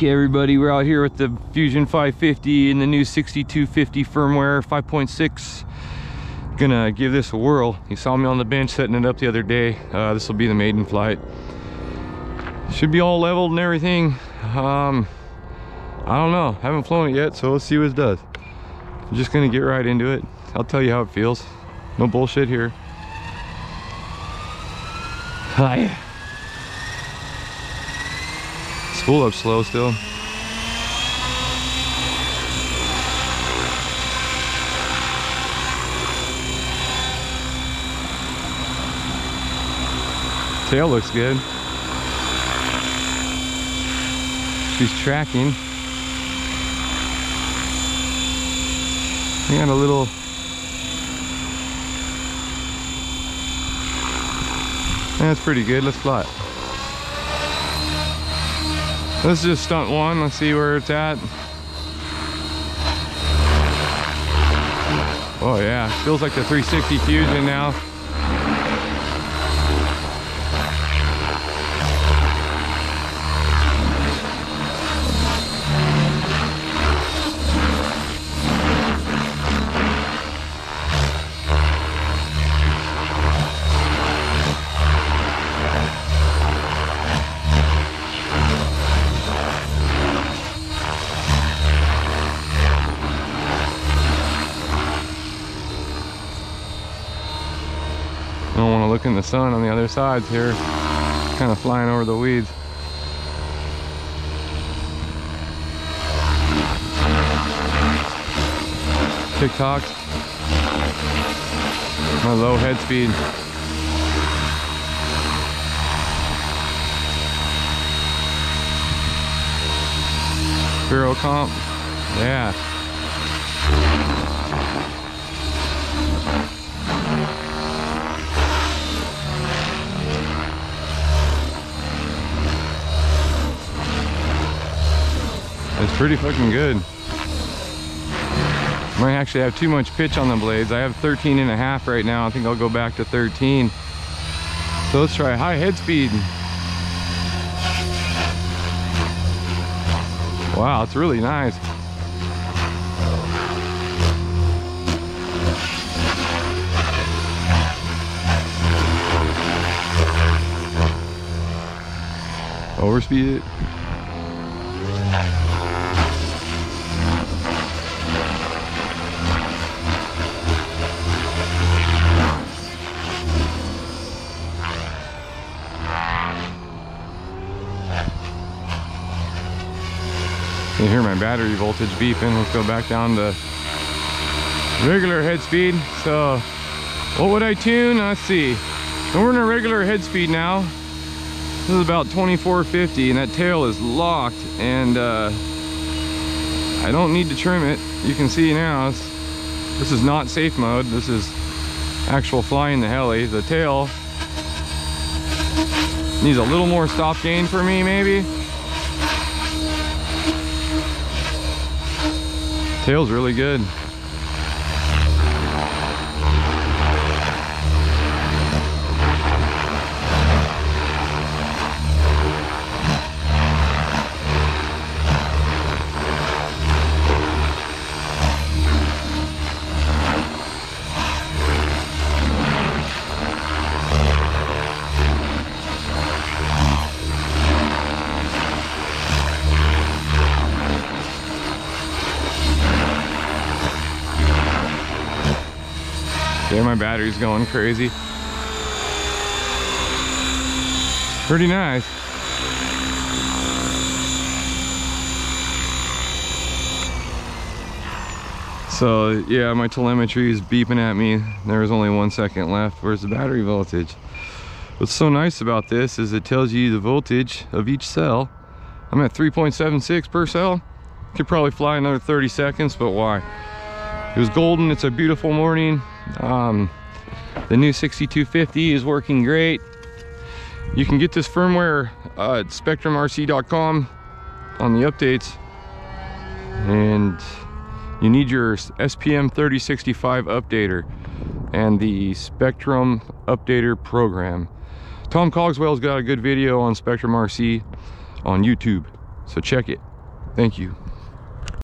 Okay, everybody, we're out here with the Fusion 550 and the new 6250 firmware 5.6. Gonna give this a whirl. You saw me on the bench setting it up the other day. Uh, this will be the maiden flight. Should be all leveled and everything. Um, I don't know, haven't flown it yet, so let's see what it does. I'm just gonna get right into it. I'll tell you how it feels. No bullshit here. Hi. Spool up slow still. Tail looks good. She's tracking. We got a little That's pretty good. Let's fly it. Let's just stunt one. Let's see where it's at. Oh yeah, feels like the 360 Fusion now. I don't want to look in the sun on the other sides here. Kind of flying over the weeds. TikTok. My low head speed. Vero comp. Yeah. Pretty fucking good. Might actually have too much pitch on the blades. I have 13 and a half right now. I think I'll go back to 13. So let's try high head speed. Wow, it's really nice. Overspeed it. You hear my battery voltage beeping. Let's go back down to regular head speed. So what would I tune? Let's see. We're in a regular head speed now. This is about 2450 and that tail is locked and uh, I don't need to trim it. You can see now, this is not safe mode. This is actual flying the heli. The tail needs a little more stop gain for me maybe. Tail's really good. Yeah, my battery's going crazy. Pretty nice. So yeah, my telemetry is beeping at me. There was only one second left. Where's the battery voltage? What's so nice about this is it tells you the voltage of each cell. I'm at 3.76 per cell. Could probably fly another 30 seconds, but why? It was golden, it's a beautiful morning. Um, the new 6250 is working great. You can get this firmware uh, at spektrumrc.com on the updates. And you need your SPM 3065 updater and the Spektrum updater program. Tom Cogswell's got a good video on Spektrum RC on YouTube, so check it. Thank you.